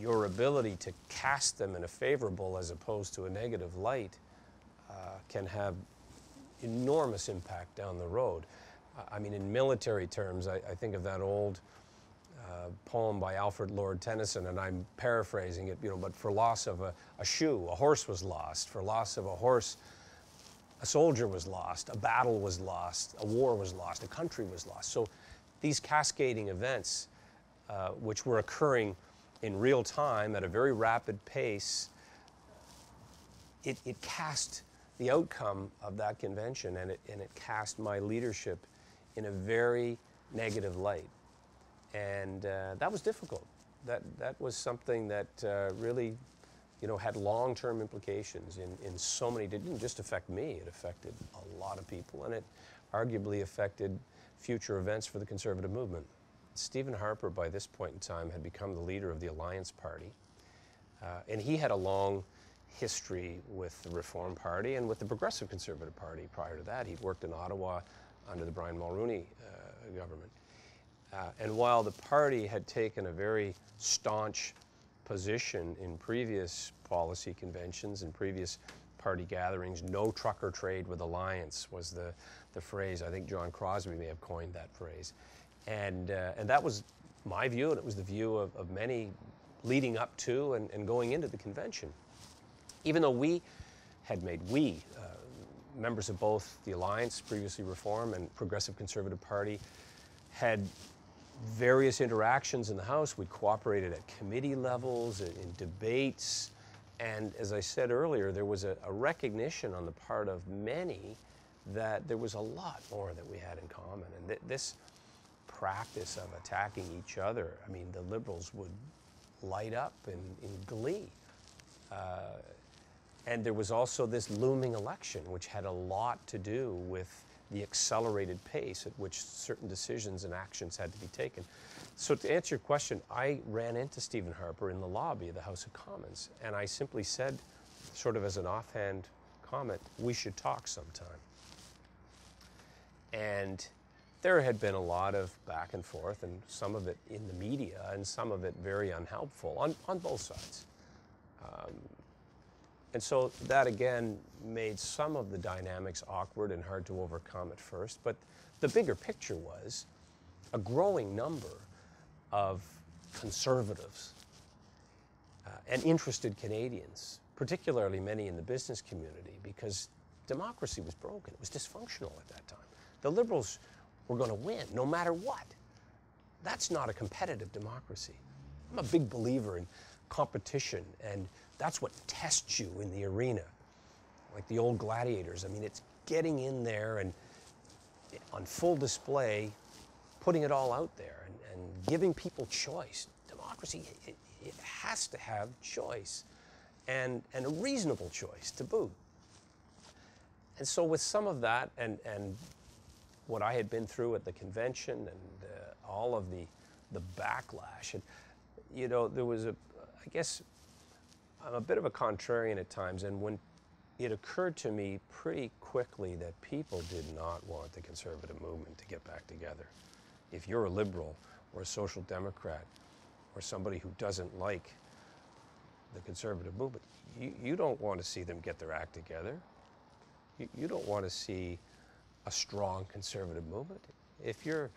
your ability to cast them in a favorable as opposed to a negative light uh, can have enormous impact down the road. I mean, in military terms, I, I think of that old uh, poem by Alfred Lord Tennyson, and I'm paraphrasing it, you know, but for loss of a, a shoe, a horse was lost. For loss of a horse, a soldier was lost, a battle was lost, a war was lost, a country was lost. So these cascading events, uh, which were occurring in real time at a very rapid pace, it, it cast the outcome of that convention and it, and it cast my leadership in a very negative light. And uh, that was difficult. That, that was something that uh, really you know, had long-term implications in, in so many, it didn't just affect me, it affected a lot of people, and it arguably affected future events for the conservative movement. Stephen Harper, by this point in time, had become the leader of the Alliance Party, uh, and he had a long history with the Reform Party and with the Progressive Conservative Party prior to that. He'd worked in Ottawa under the Brian Mulroney uh, government. Uh, and while the party had taken a very staunch position in previous policy conventions and previous party gatherings. No trucker trade with Alliance was the, the phrase. I think John Crosbie may have coined that phrase. And, uh, and that was my view, and it was the view of, of many leading up to and, and going into the convention. Even though we had made, we, uh, members of both the Alliance, previously Reform, and Progressive Conservative Party, had various interactions in the House. We cooperated at committee levels, in, in debates, and as I said earlier, there was a, a, recognition on the part of many that there was a lot more that we had in common. And th- this practice of attacking each other, I mean, the Liberals would light up in, in glee. Uh, and there was also this looming election, which had a lot to do with the accelerated pace at which certain decisions and actions had to be taken. So, to answer your question, I ran into Stephen Harper in the lobby of the House of Commons, and I simply said, sort of as an offhand comment, we should talk sometime. And there had been a lot of back and forth, and some of it in the media, and some of it very unhelpful on, on both sides. Um, and so that again made some of the dynamics awkward and hard to overcome at first. But the bigger picture was a growing number of conservatives uh, and interested Canadians, particularly many in the business community, because democracy was broken. It was dysfunctional at that time. The Liberals were going to win no matter what. That's not a competitive democracy. I'm a big believer in competition and that's what tests you in the arena. Like the old gladiators. I mean, it's getting in there and on full display, putting it all out there and, and giving people choice. Democracy, it, it has to have choice and, and a reasonable choice to boot. And so, with some of that and, and what I had been through at the convention and uh, all of the, the backlash, and you know, there was a, I guess, I'm a bit of a contrarian at times, and when it occurred to me pretty quickly that people did not want the conservative movement to get back together. If you're a liberal or a social democrat or somebody who doesn't like the conservative movement, you, you don't want to see them get their act together. You, you don't want to see a strong conservative movement. If you're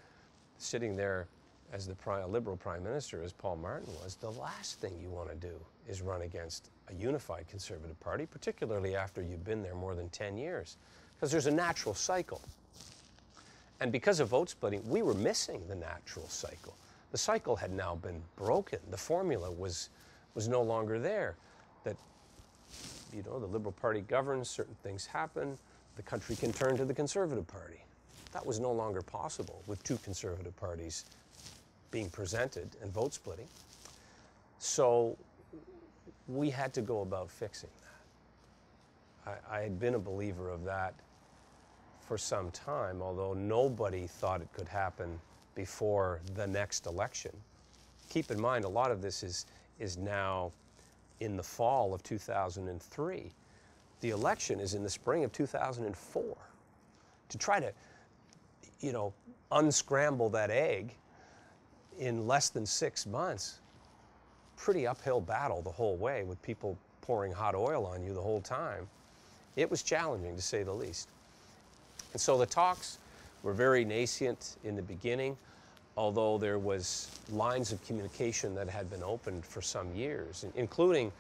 sitting there as the liberal prime minister, as Paul Martin was, the last thing you want to do is run against a unified conservative party, particularly after you've been there more than 10 years, because there's a natural cycle. And because of vote splitting, we were missing the natural cycle. The cycle had now been broken. The formula was, was no longer there. That, you know, the Liberal Party governs, certain things happen, the country can turn to the Conservative Party. That was no longer possible with two conservative parties being presented and vote splitting. So we had to go about fixing that. I, I, had been a believer of that for some time, although nobody thought it could happen before the next election. Keep in mind, a lot of this is, is now in the fall of 2003. The election is in the spring of 2004. To try to, you know, unscramble that egg in less than six months, pretty uphill battle the whole way with people pouring hot oil on you the whole time. It was challenging to say the least. And so the talks were very nascent in the beginning, although there was lines of communication that had been opened for some years, including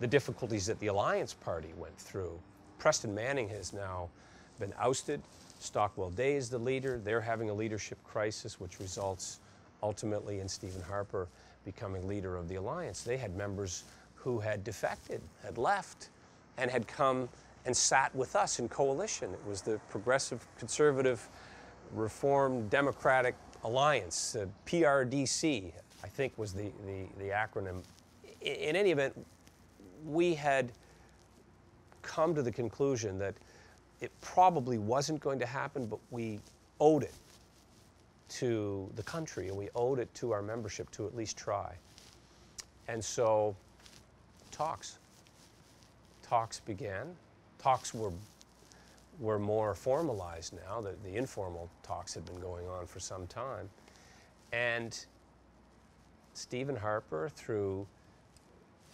the difficulties that the Alliance Party went through. Preston Manning has now been ousted. Stockwell Day is the leader. They're having a leadership crisis, which results ultimately in Stephen Harper becoming leader of the alliance. They had members who had defected, had left, and had come and sat with us in coalition. It was the Progressive Conservative Reform Democratic Alliance, uh, PRDC, I think was the, the, the acronym. In, in any event, we had come to the conclusion that it probably wasn't going to happen, but we owed it to the country and we owed it to our membership to at least try. And so talks. Talks began. Talks were, were more formalized now. The, the informal talks had been going on for some time. And Stephen Harper, through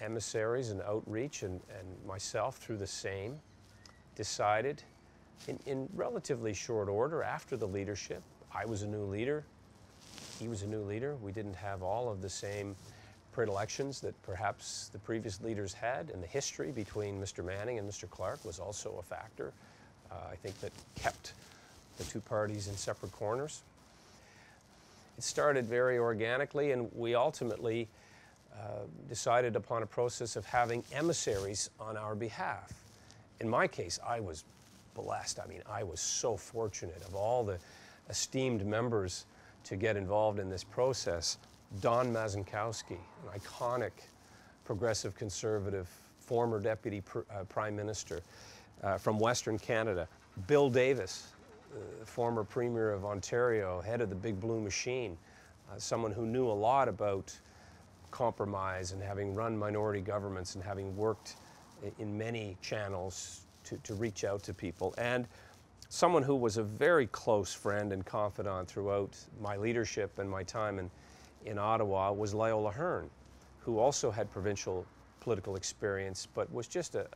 emissaries and outreach, and, and myself through the same, decided in, in relatively short order after the leadership. I was a new leader. He was a new leader. We didn't have all of the same predilections that perhaps the previous leaders had, and the history between Mr. Manning and Mr. Clark was also a factor. Uh, I think that kept the two parties in separate corners. It started very organically, and we ultimately uh, decided upon a process of having emissaries on our behalf. In my case, I was blessed. I mean, I was so fortunate of all the esteemed members to get involved in this process. Don Mazankowski, an iconic progressive conservative, former deputy pr uh, prime minister uh, from Western Canada. Bill Davis, uh, former premier of Ontario, head of the Big Blue Machine, uh, someone who knew a lot about compromise and having run minority governments and having worked in many channels to, to reach out to people. And someone who was a very close friend and confidant throughout my leadership and my time in, in Ottawa was Loyola Hearn, who also had provincial political experience, but was just a,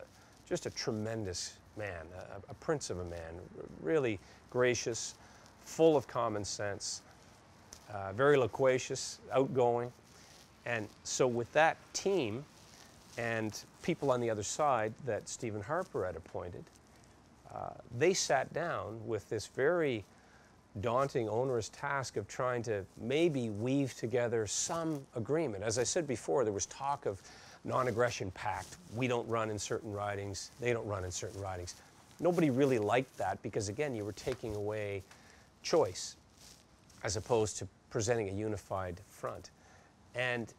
just a tremendous man, a, a prince of a man, really gracious, full of common sense, uh, very loquacious, outgoing. And so with that team and people on the other side that Stephen Harper had appointed, uh, they sat down with this very daunting, onerous task of trying to maybe weave together some agreement. As I said before, there was talk of non-aggression pact. We don't run in certain ridings, they don't run in certain ridings. Nobody really liked that because, again, you were taking away choice as opposed to presenting a unified front. And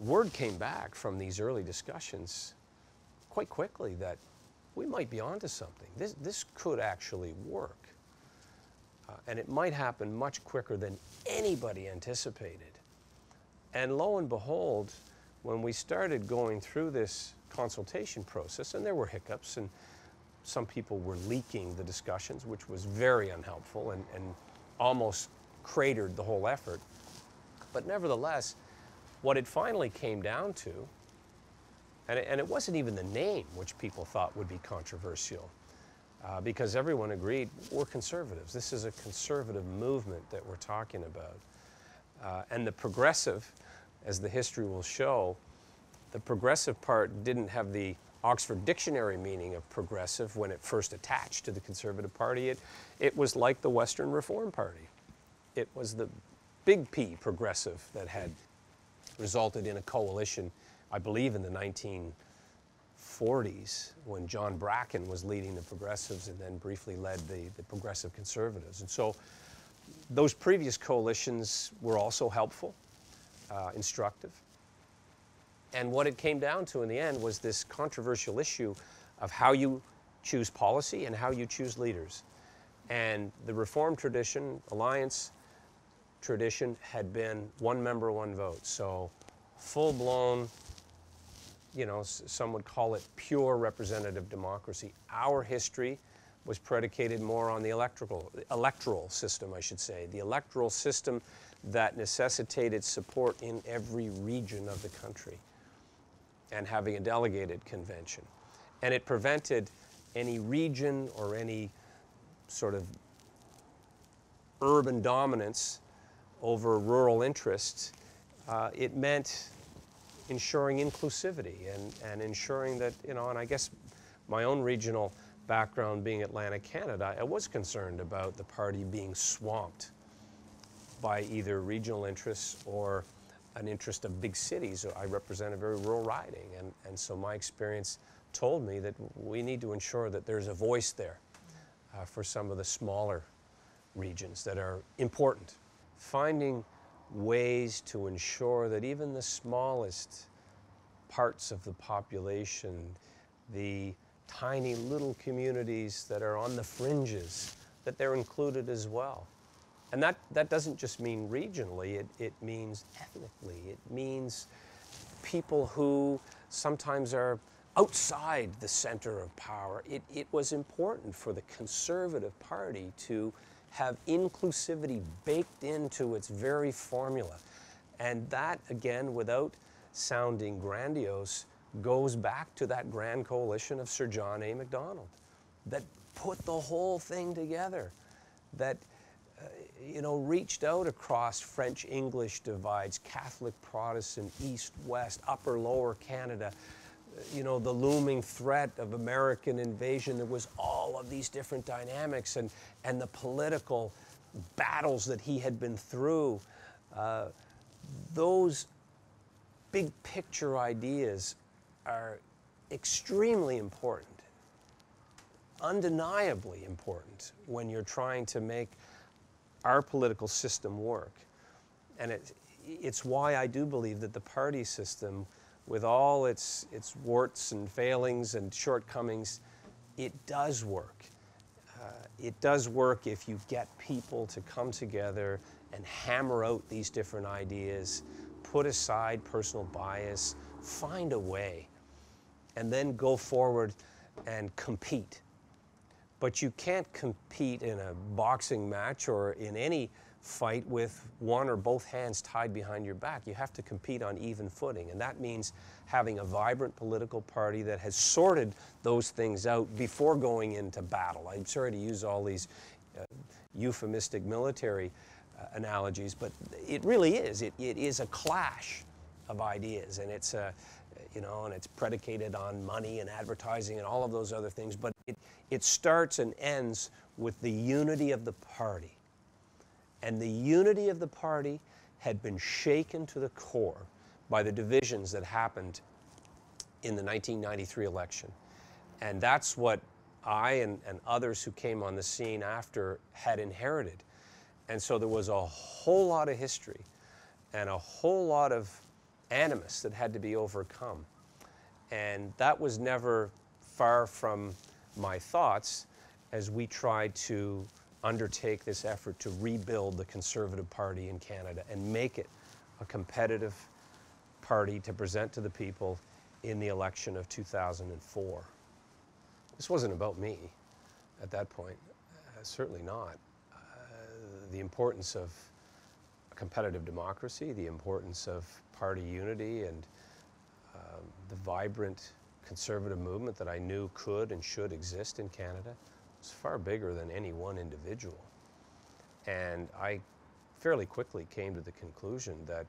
word came back from these early discussions quite quickly that we might be onto something. This, this could actually work. Uh, and it might happen much quicker than anybody anticipated. And lo and behold, when we started going through this consultation process, and there were hiccups, and some people were leaking the discussions, which was very unhelpful and, and almost cratered the whole effort. But nevertheless, what it finally came down to, and it, and it wasn't even the name which people thought would be controversial, uh, because everyone agreed we're conservatives. This is a conservative movement that we're talking about. Uh, and the progressive, as the history will show, the progressive part didn't have the Oxford Dictionary meaning of progressive when it first attached to the Conservative Party. It, it was like the Western Reform Party. It was the big P progressive that had resulted in a coalition, I believe in the 1940s when John Bracken was leading the progressives and then briefly led the, the progressive conservatives. And so those previous coalitions were also helpful, uh, instructive. And what it came down to in the end was this controversial issue of how you choose policy and how you choose leaders. And the Reform tradition, Alliance, tradition had been one member, one vote. So full blown, you know, some would call it pure representative democracy. Our history was predicated more on the electrical, electoral system, I should say, the electoral system that necessitated support in every region of the country and having a delegated convention. And it prevented any region or any sort of urban dominance over rural interests, uh, it meant ensuring inclusivity and, and ensuring that, you know, and I guess my own regional background being Atlantic Canada, I was concerned about the party being swamped by either regional interests or an interest of big cities. I represent a very rural riding, and, and so my experience told me that we need to ensure that there's a voice there uh, for some of the smaller regions that are important finding ways to ensure that even the smallest parts of the population, the tiny little communities that are on the fringes, that they're included as well. And that, that doesn't just mean regionally, it, it means ethnically. It means people who sometimes are outside the center of power. It, it was important for the Conservative Party to have inclusivity baked into its very formula. And that, again, without sounding grandiose, goes back to that grand coalition of Sir John A. Macdonald. that put the whole thing together, that uh, you know reached out across French English divides, Catholic Protestant, East West, Upper Lower Canada, you know the looming threat of American invasion. There was all of these different dynamics and and the political battles that he had been through. Uh, those big picture ideas are extremely important, undeniably important when you're trying to make our political system work. And it, it's why I do believe that the party system, with all its, its warts and failings and shortcomings, it does work. Uh, it does work if you get people to come together and hammer out these different ideas, put aside personal bias, find a way, and then go forward and compete. But you can't compete in a boxing match or in any fight with one or both hands tied behind your back. You have to compete on even footing. And that means having a vibrant political party that has sorted those things out before going into battle. I'm sorry to use all these uh, euphemistic military uh, analogies, but it really is. It, it is a clash of ideas, and it's a, you know, and it's predicated on money and advertising and all of those other things. But it, it starts and ends with the unity of the party. And the unity of the party had been shaken to the core by the divisions that happened in the 1993 election. And that's what I and, and others who came on the scene after had inherited. And so there was a whole lot of history and a whole lot of animus that had to be overcome. And that was never far from my thoughts as we tried to undertake this effort to rebuild the Conservative Party in Canada and make it a competitive party to present to the people in the election of 2004. This wasn't about me at that point, uh, certainly not. Uh, the importance of competitive democracy, the importance of party unity, and um, the vibrant conservative movement that I knew could and should exist in Canada was far bigger than any one individual. And I fairly quickly came to the conclusion that,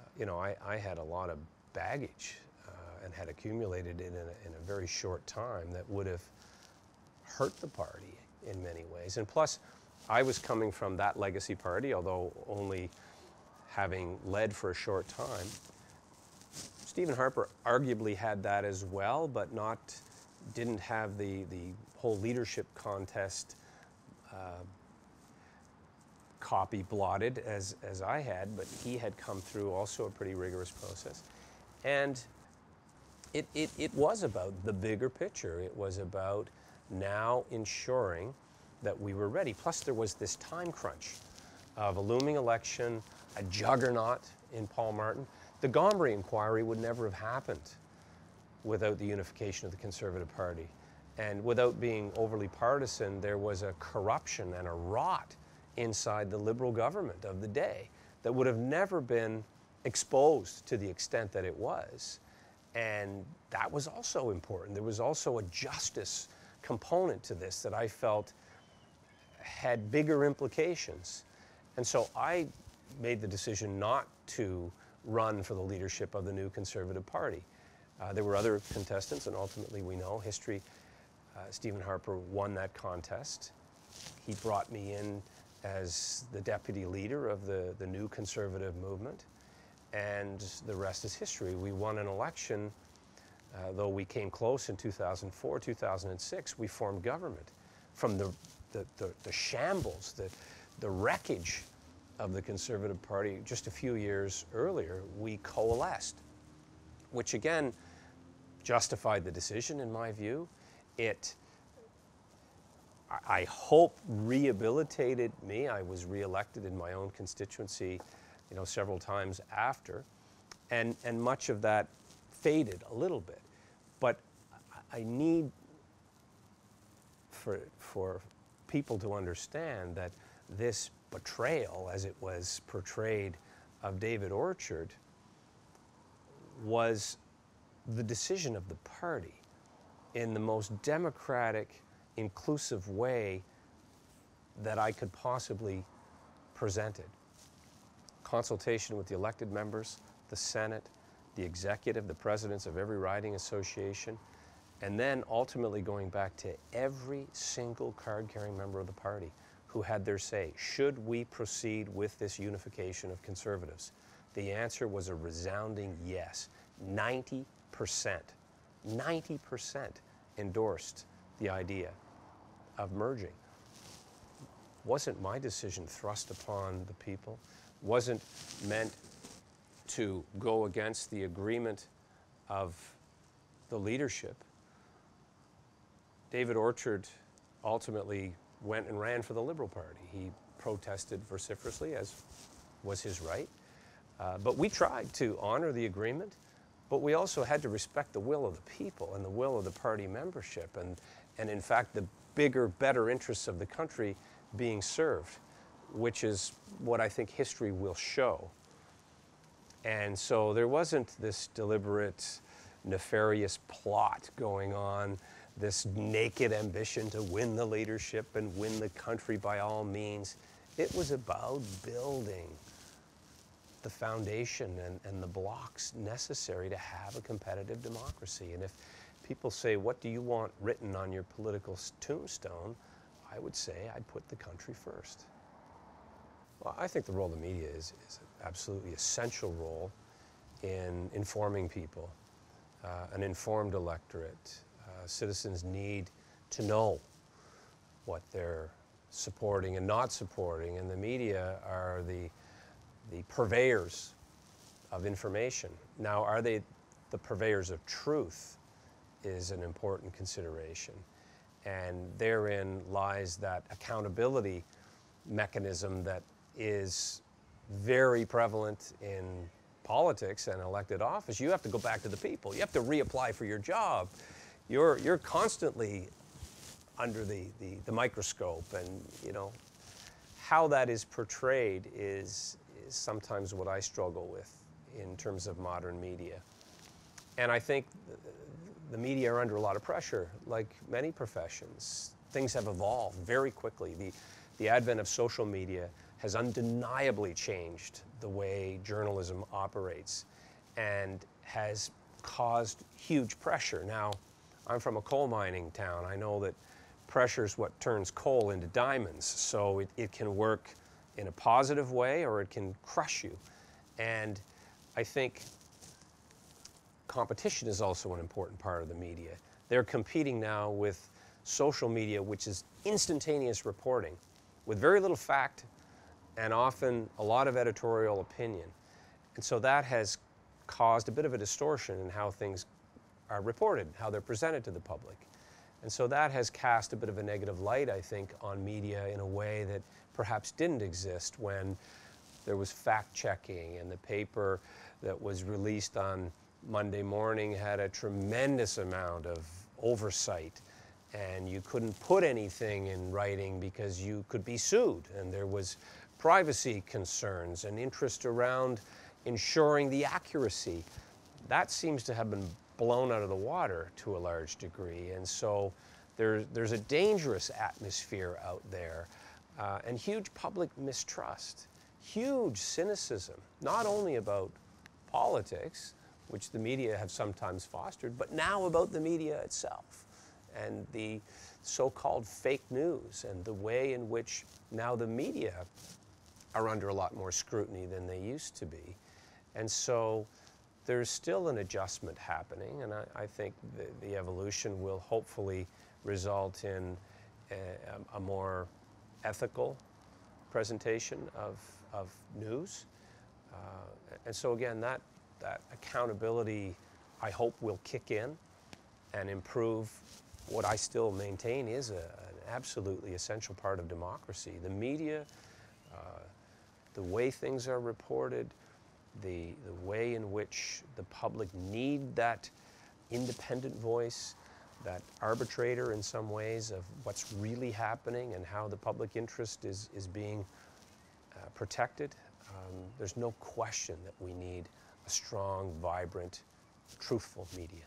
uh, you know, I, I, had a lot of baggage uh, and had accumulated it in a, in a very short time that would have hurt the party in many ways. And plus, I was coming from that legacy party, although only having led for a short time. Stephen Harper arguably had that as well, but not didn't have the, the whole leadership contest uh, copy blotted as, as I had, but he had come through also a pretty rigorous process. And it, it, it was about the bigger picture. It was about now ensuring that we were ready. Plus, there was this time crunch of a looming election, a juggernaut in Paul Martin. The Gomery inquiry would never have happened without the unification of the Conservative Party. And without being overly partisan, there was a corruption and a rot inside the Liberal government of the day that would have never been exposed to the extent that it was. And that was also important. There was also a justice component to this that I felt had bigger implications. And so I made the decision not to run for the leadership of the new Conservative Party. Uh, there were other contestants, and ultimately we know history. Uh, Stephen Harper won that contest. He brought me in as the deputy leader of the, the new conservative movement, and the rest is history. We won an election, uh, though we came close in 2004, 2006, we formed government. From the, the, the, the shambles, the, the wreckage of the Conservative Party just a few years earlier, we coalesced, which again justified the decision in my view. It, I hope, rehabilitated me. I was reelected in my own constituency, you know, several times after, and, and much of that faded a little bit. But I need for, for people to understand that this betrayal, as it was portrayed, of David Orchard was the decision of the party in the most democratic inclusive way that I could possibly present it. Consultation with the elected members, the Senate, the executive, the presidents of every riding association, and then ultimately going back to every single card carrying member of the party who had their say. Should we proceed with this unification of conservatives? The answer was a resounding yes. 90%, 90% endorsed the idea of merging. Wasn't my decision thrust upon the people? Wasn't meant to go against the agreement of the leadership. David Orchard ultimately went and ran for the Liberal Party. He protested vociferously, as was his right. Uh, but we tried to honor the agreement, but we also had to respect the will of the people and the will of the party membership, and, and in fact, the bigger, better interests of the country being served, which is what I think history will show. And so there wasn't this deliberate, nefarious plot going on, this naked ambition to win the leadership and win the country by all means. It was about building the foundation and, and the blocks necessary to have a competitive democracy. And if people say, What do you want written on your political tombstone? I would say I'd put the country first. Well, I think the role of the media is, is an absolutely essential role in informing people, uh, an informed electorate. Uh, citizens need to know what they're supporting and not supporting, and the media are the, the purveyors of information. Now, are they the purveyors of truth? Is an important consideration. And therein lies that accountability mechanism that is very prevalent in politics and elected office. You have to go back to the people. You have to reapply for your job. You're, you're constantly under the, the, the microscope and, you know, how that is portrayed is, is sometimes what I struggle with in terms of modern media. And I think the media are under a lot of pressure, like many professions. Things have evolved very quickly. The, the advent of social media has undeniably changed the way journalism operates and has caused huge pressure. Now, I'm from a coal mining town. I know that pressure is what turns coal into diamonds, so it, it can work in a positive way or it can crush you. And I think competition is also an important part of the media. They're competing now with social media, which is instantaneous reporting with very little fact and often a lot of editorial opinion. And so that has caused a bit of a distortion in how things are reported, how they're presented to the public. And so that has cast a bit of a negative light, I think, on media in a way that perhaps didn't exist when there was fact checking and the paper that was released on Monday morning had a tremendous amount of oversight. And you couldn't put anything in writing because you could be sued. And there was privacy concerns and interest around ensuring the accuracy. That seems to have been blown out of the water to a large degree. And so there, there's a dangerous atmosphere out there uh, and huge public mistrust huge cynicism not only about politics which the media have sometimes fostered, but now about the media itself and the so called fake news and the way in which now the media are under a lot more scrutiny than they used to be. And so there's still an adjustment happening, and I, I think the, the, evolution will hopefully result in a, a more ethical presentation of, of news. Uh, and so again, that that accountability, I hope, will kick in and improve what I still maintain is a, an absolutely essential part of democracy. The media, uh, the way things are reported, the, the way in which the public need that independent voice, that arbitrator in some ways of what's really happening and how the public interest is, is being uh, protected. Um, there's no question that we need a strong, vibrant, truthful media.